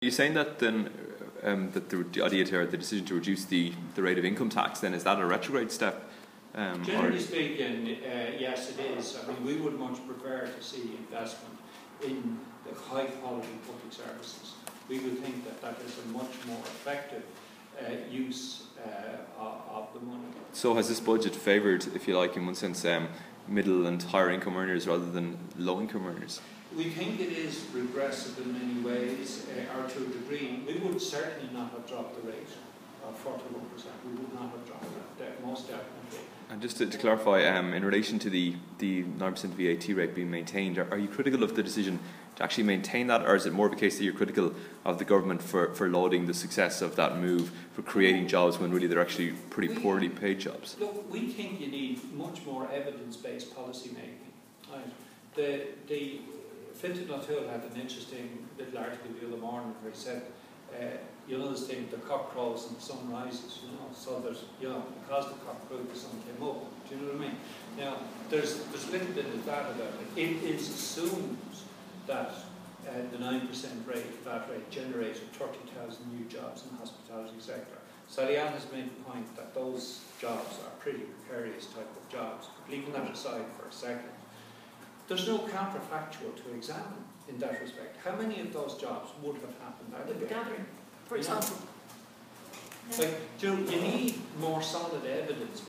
you saying that then um, that the, the idea here, the decision to reduce the, the rate of income tax then is that a retrograde step? Um, Generally speaking, uh, yes, it is. I mean, we would much prefer to see investment in the high quality public services. We would think that that is a much more effective uh, use uh, of, the money. So has this budget favoured, if you like, in one sense, um, middle and higher income earners rather than low income earners? We think it is regressive in many ways, uh, or to a degree. We would certainly not have dropped the rate of 41%. We would not have dropped that, most definitely. And just to, to clarify, um, in relation to the, the 9% VAT rate being maintained, are, are, you critical of the decision to actually maintain that, or is it more of a case that you're critical of the government for, for lauding the success of that move, for creating jobs when really they're actually pretty we, poorly paid jobs? Look, we think you need much more evidence based policy making. Right? The, the Fintan O'Toole had an interesting little article the other morning where he said, uh, you know this thing, the cock crows and the sun rises, you know, so there's, you know, because the cock crowed, the sun came up, do you know what I mean? Now, there's, there's a little bit of that about it. It is assumed that uh, the 9% rate, that rate, generated 30,000 new jobs in the hospitality sector. Salian has made the point that those jobs are pretty precarious type of jobs. Leaving that aside for a second, there's no counterfactual to examine in that respect. How many of those jobs would have happened With the gathering, for example. Like, you, you need more solid evidence